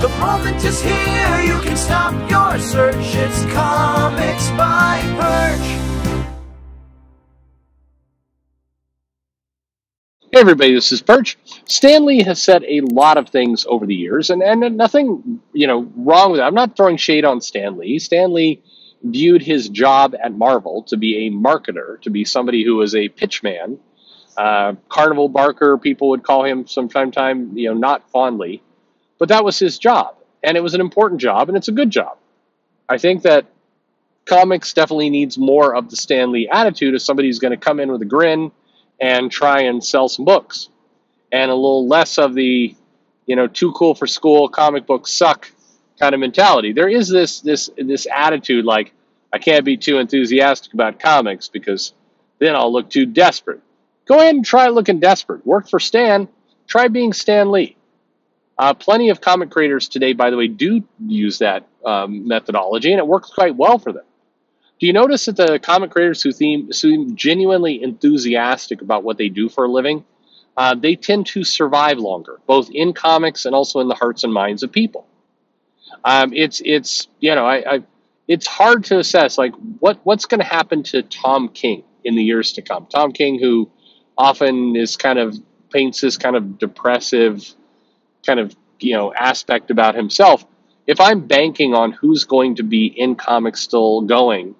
The moment is here, you can stop your search. It's Comics by Perch. Hey everybody, this is Perch. Stan Lee has said a lot of things over the years, and, and nothing you know wrong with it. I'm not throwing shade on Stan Lee. Stanley viewed his job at Marvel to be a marketer, to be somebody who was a pitchman. Uh, Carnival Barker, people would call him some time, time, you know, not fondly, but that was his job, and it was an important job, and it's a good job. I think that comics definitely needs more of the Stan Lee attitude of somebody who's going to come in with a grin and try and sell some books, and a little less of the, you know, too cool for school, comic books suck kind of mentality. There is this this this attitude like I can't be too enthusiastic about comics because then I'll look too desperate. Go ahead and try looking desperate. Work for Stan. Try being Stan Lee. Uh, plenty of comic creators today, by the way, do use that um, methodology, and it works quite well for them. Do you notice that the comic creators who seem, seem genuinely enthusiastic about what they do for a living, uh, they tend to survive longer, both in comics and also in the hearts and minds of people. Um, it's it's you know I, I it's hard to assess like what what's going to happen to Tom King in the years to come. Tom King, who often is kind of paints this kind of depressive kind of you know aspect about himself. If I'm banking on who's going to be in comics still going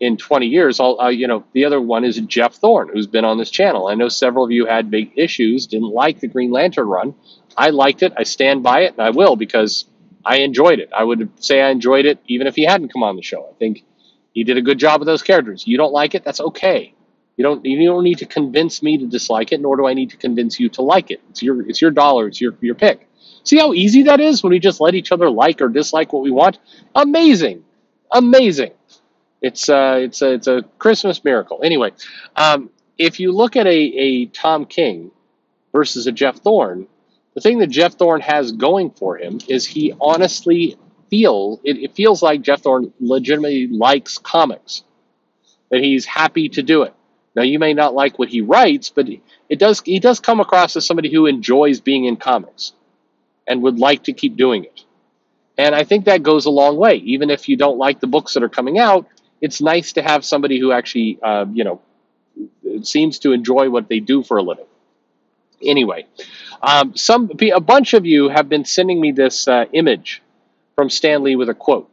in 20 years, I'll uh, you know the other one is Jeff Thorne, who's been on this channel. I know several of you had big issues, didn't like the Green Lantern run. I liked it. I stand by it, and I will because I enjoyed it. I would say I enjoyed it even if he hadn't come on the show. I think he did a good job with those characters. You don't like it, that's okay. You don't you don't need to convince me to dislike it, nor do I need to convince you to like it. It's your it's your dollar, it's your your pick. See how easy that is when we just let each other like or dislike what we want? Amazing. Amazing. It's uh it's a it's a Christmas miracle. Anyway, um, if you look at a, a Tom King versus a Jeff Thorne, the thing that Jeff Thorne has going for him is he honestly feel it, it feels like Jeff Thorne legitimately likes comics, that he's happy to do it. Now you may not like what he writes, but it does he does come across as somebody who enjoys being in comics and would like to keep doing it. And I think that goes a long way. Even if you don't like the books that are coming out, it's nice to have somebody who actually, uh, you know, seems to enjoy what they do for a living. Anyway, um, some a bunch of you have been sending me this uh, image from Stan Lee with a quote,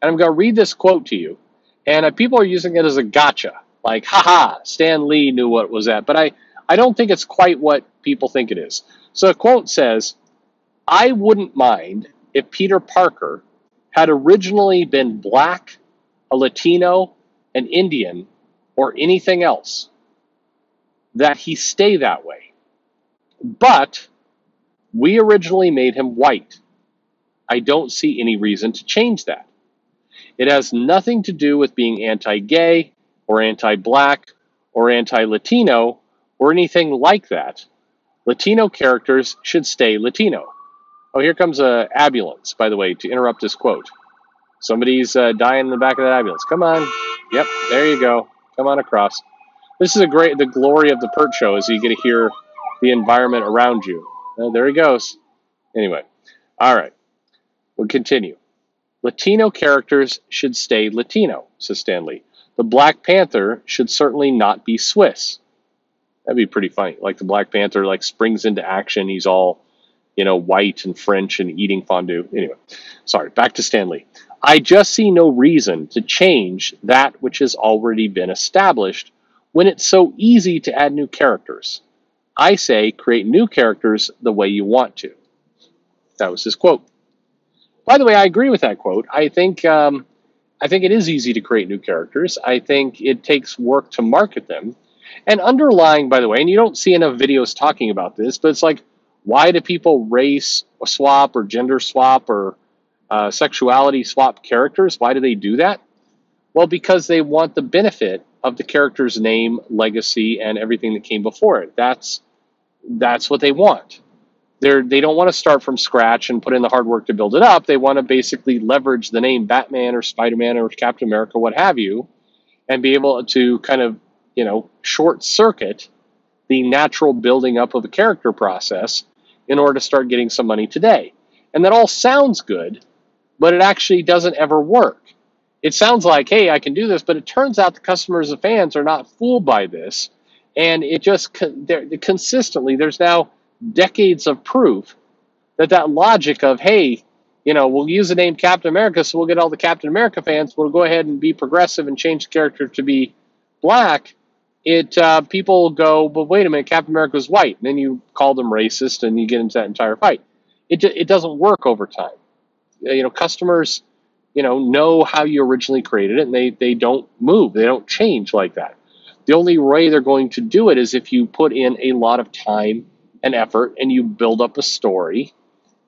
and I'm going to read this quote to you. And uh, people are using it as a gotcha, like, haha, Stan Lee knew what was that. But I, I don't think it's quite what people think it is. So the quote says, I wouldn't mind if Peter Parker had originally been black, a Latino, an Indian, or anything else, that he stay that way. But we originally made him white. I don't see any reason to change that. It has nothing to do with being anti gay or anti black or anti Latino or anything like that. Latino characters should stay Latino. Oh, here comes a ambulance, by the way, to interrupt this quote. Somebody's uh, dying in the back of that ambulance. Come on. Yep, there you go. Come on across. This is a great, the glory of the Perch Show is you get to hear the environment around you. Uh, there he goes. Anyway, all right, we'll continue. Latino characters should stay Latino, says Stan Lee. The Black Panther should certainly not be Swiss. That'd be pretty funny. Like the Black Panther like springs into action. He's all, you know, white and French and eating fondue. Anyway, sorry, back to Stan Lee. I just see no reason to change that which has already been established when it's so easy to add new characters. I say create new characters the way you want to. That was his quote. By the way, I agree with that quote. I think um, I think it is easy to create new characters. I think it takes work to market them. And underlying, by the way, and you don't see enough videos talking about this, but it's like, why do people race swap or gender swap or uh, sexuality swap characters? Why do they do that? Well, because they want the benefit of the character's name, legacy, and everything that came before it. That's that's what they want. They're they don't want to start from scratch and put in the hard work to build it up. They want to basically leverage the name Batman or Spider-Man or Captain America, what have you, and be able to kind of you know short circuit the natural building up of the character process in order to start getting some money today. And that all sounds good, but it actually doesn't ever work. It sounds like, hey, I can do this, but it turns out the customers and fans are not fooled by this. And it just consistently, there's now decades of proof that that logic of, hey, you know, we'll use the name Captain America, so we'll get all the Captain America fans. We'll go ahead and be progressive and change the character to be black. It uh, people go, but wait a minute, Captain America was white. And then you call them racist, and you get into that entire fight. It it doesn't work over time. You know, customers, you know, know how you originally created it, and they they don't move. They don't change like that. The only way they're going to do it is if you put in a lot of time and effort, and you build up a story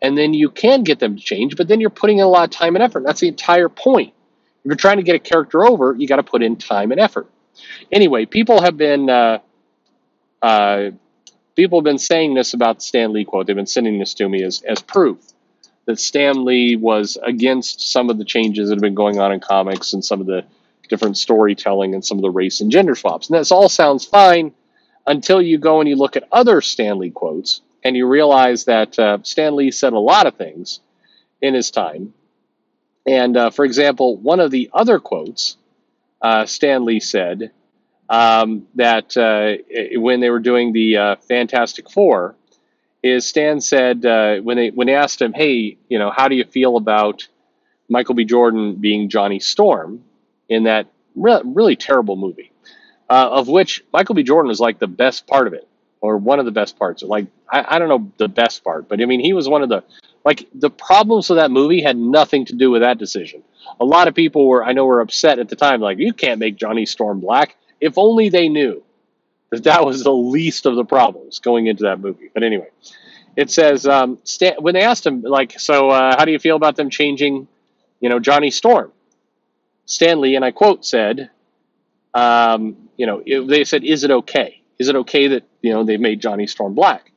and then you can get them to change, but then you're putting in a lot of time and effort. That's the entire point. If you're trying to get a character over, you got to put in time and effort. Anyway, people have been uh, uh, people have been saying this about the Stan Lee quote. They've been sending this to me as as proof that Stan Lee was against some of the changes that have been going on in comics and some of the different storytelling and some of the race and gender swaps. And this all sounds fine until you go and you look at other Stan Lee quotes and you realize that uh, Stan Lee said a lot of things in his time. And uh, for example, one of the other quotes uh, Stan Lee said um, that uh, when they were doing the uh, Fantastic Four, is Stan said uh, when they when they asked him, "Hey, you know, how do you feel about Michael B. Jordan being Johnny Storm in that re- really terrible movie?" of which Michael B. Jordan was like the best part of it or one of the best parts. Like I, I don't know the best part, but I mean he was one of the like the problems of that movie had nothing to do with that decision. A lot of people were I know were upset at the time, like you can't make Johnny Storm black. If only they knew that that was the least of the problems going into that movie. But anyway, it says um, Stan, when they asked him like, so uh, how do you feel about them changing, you know, Johnny Storm? Stan Lee, and I quote said, um, you know, it, they said, is it okay? Is it okay that, you know, they made Johnny Storm black?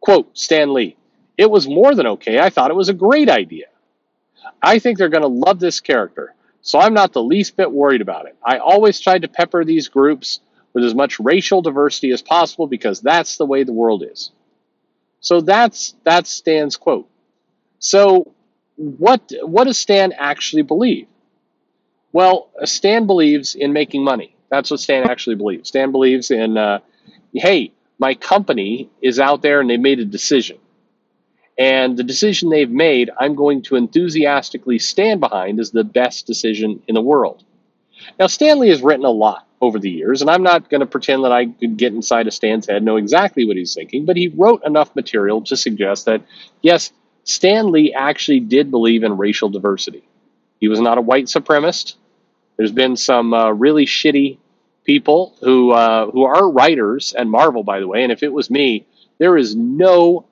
Quote, Stan Lee, it was more than okay. I thought it was a great idea. I think they're going to love this character, so I'm not the least bit worried about it. I always tried to pepper these groups with as much racial diversity as possible because that's the way the world is. So that's that's Stan's quote. So what what does Stan actually believe? Well, Stan believes in making money. That's what Stan actually believes. Stan believes in, uh, hey, my company is out there and they made a decision. And the decision they've made, I'm going to enthusiastically stand behind as the best decision in the world. Now, Stan Lee has written a lot over the years, and I'm not going to pretend that I could get inside of Stan's head, know exactly what he's thinking, but he wrote enough material to suggest that, yes, Stan Lee actually did believe in racial diversity. He was not a white supremacist. There's been some uh, really shitty people who uh, who are writers at Marvel, by the way. And if it was me, there is no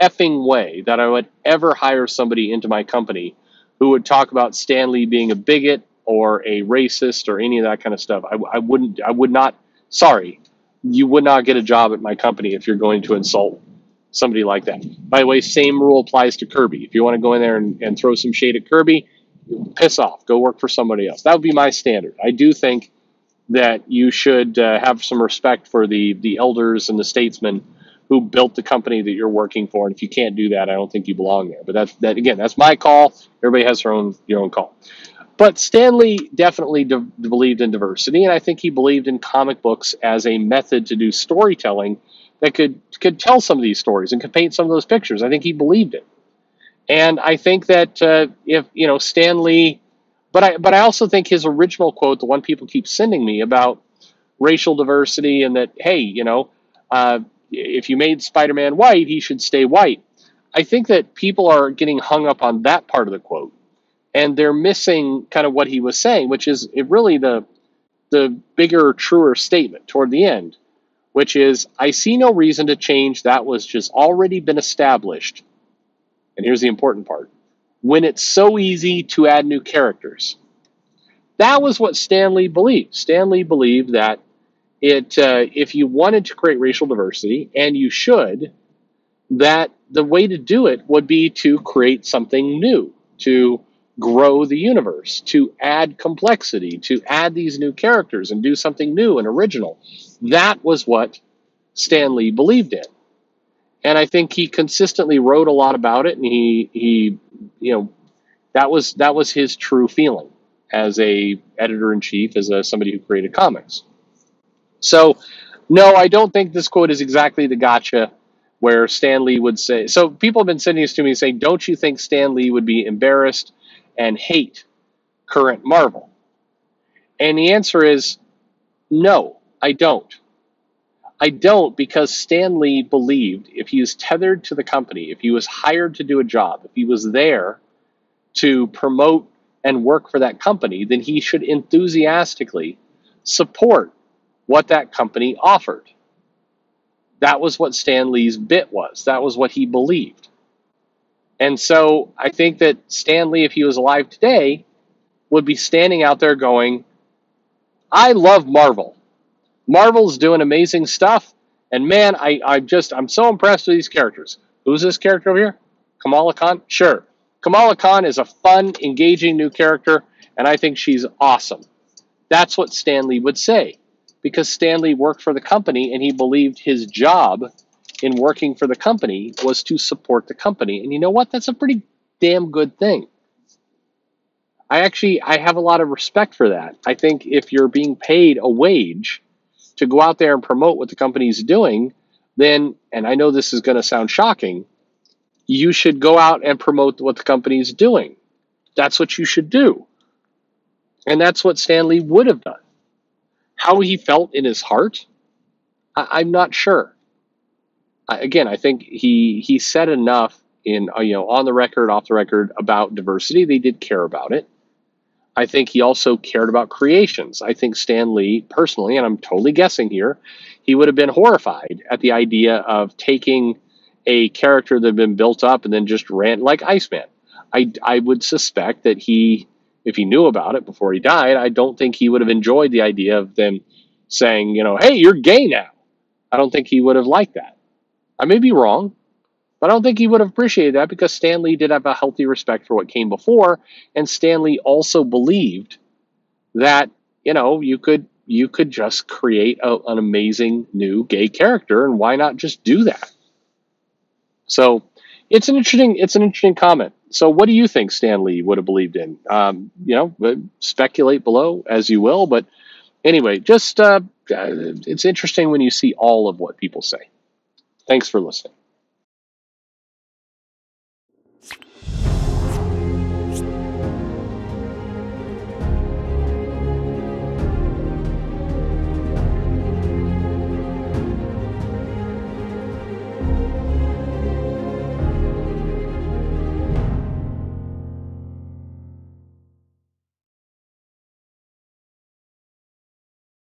effing way that I would ever hire somebody into my company who would talk about Stan Lee being a bigot or a racist or any of that kind of stuff. I, I wouldn't. I would not. Sorry, you would not get a job at my company if you're going to insult somebody like that. By the way, same rule applies to Kirby. If you want to go in there and, and throw some shade at Kirby, piss off, go work for somebody else. That would be my standard. I do think that you should uh, have some respect for the the elders and the statesmen who built the company that you're working for. And if you can't do that, I don't think you belong there. But that's that again, that's my call. Everybody has their own your own call. But Stan Lee definitely de- believed in diversity, and I think he believed in comic books as a method to do storytelling that could could tell some of these stories and could paint some of those pictures. I think he believed it. And I think that uh, if you know Stan Lee, but I but I also think his original quote, the one people keep sending me about racial diversity, and that hey, you know, uh, if you made Spider-Man white, he should stay white. I think that people are getting hung up on that part of the quote, and they're missing kind of what he was saying, which is really the the bigger, truer statement toward the end, which is I see no reason to change that was just already been established and here's the important part when it's so easy to add new characters. That was what Stan Lee believed. Stan Lee believed that it, uh, if you wanted to create racial diversity, and you should, that the way to do it would be to create something new, to grow the universe, to add complexity, to add these new characters and do something new and original. That was what Stan Lee believed in. and I think he consistently wrote a lot about it, and he he you know that was that was his true feeling as a editor in chief, as a somebody who created comics. So, no, I don't think this quote is exactly the gotcha where Stan Lee would say. So people have been sending this to me saying, "Don't you think Stan Lee would be embarrassed and hate current Marvel?" And the answer is no, I don't. I don't because Stan Lee believed if he was tethered to the company, if he was hired to do a job, if he was there to promote and work for that company, then he should enthusiastically support what that company offered. That was what Stan Lee's bit was. That was what he believed. And so I think that Stan Lee, if he was alive today, would be standing out there going, I love Marvel. Marvel's doing amazing stuff. And man, I, I just, I'm so impressed with these characters. Who's this character over here? Kamala Khan? Sure. Kamala Khan is a fun, engaging new character, and I think she's awesome. That's what Stan Lee would say because Stan Lee worked for the company and he believed his job in working for the company was to support the company. And you know what? That's a pretty damn good thing. I actually I have a lot of respect for that. I think if you're being paid a wage to go out there and promote what the company's doing, then and I know this is going to sound shocking, you should go out and promote what the company's doing. That's what you should do. And that's what Stan Lee would have done. How he felt in his heart, I, am not sure. I, again, I think he he said enough in uh, you know on the record, off the record about diversity. They did care about it. I think he also cared about creations. I think Stan Lee, personally, and I'm totally guessing here, he would have been horrified at the idea of taking a character that had been built up and then just ran like Iceman. I, I would suspect that he, if he knew about it before he died, I don't think he would have enjoyed the idea of them saying, you know, hey, you're gay now. I don't think he would have liked that. I may be wrong, but I don't think he would have appreciated that because Stan Lee did have a healthy respect for what came before, and Stan Lee also believed that you know you could you could just create a, an amazing new gay character, and why not just do that? So it's an interesting it's an interesting comment. So what do you think Stan Lee would have believed in? Um, you know, speculate below as you will, but anyway, just uh, uh it's interesting when you see all of what people say. Thanks for listening.